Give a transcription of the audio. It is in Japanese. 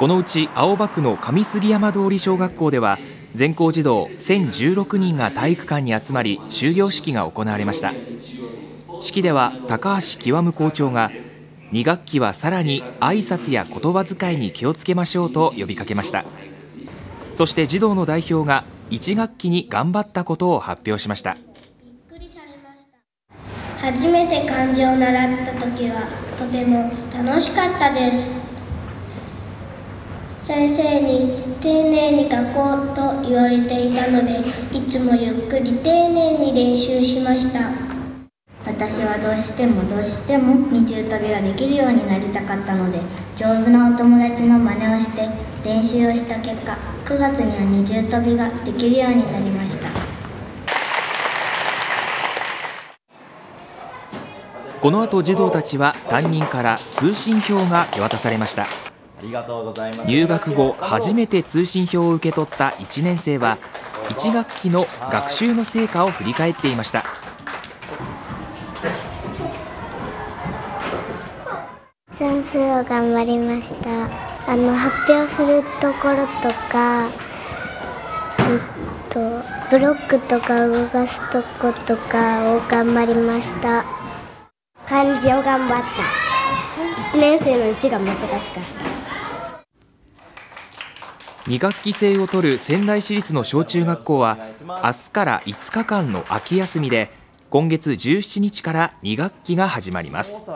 このうち青葉区の上杉山通り小学校では全校児童1016人が体育館に集まり終業式が行われました。式では高橋極校長が2学期はさらに挨拶や言葉遣いに気をつけましょうと呼びかけました。そして児童の代表が1学期に頑張ったことを発表しました。初めて漢字を習った時はとても楽しかったです。先生に丁寧に書こうと言われていたのでいつもゆっくり丁寧に練習しました。私はどうしてもどうしても二重跳びができるようになりたかったので上手なお友達の真似をして練習をした結果9月には二重跳びができるようになりました。この後児童たちは担任から通信票が手渡されました。入学後初めて通信票を受け取った1年生は1学期の学習の成果を振り返っていました。算数を頑張りました。あの発表するところとか、うんと、ブロックとか動かすとことかを頑張りました。漢字を頑張った1年生の1が難しかった2学期制を取る仙台市立の小中学校は明日から5日間の秋休みで今月17日から2学期が始まります。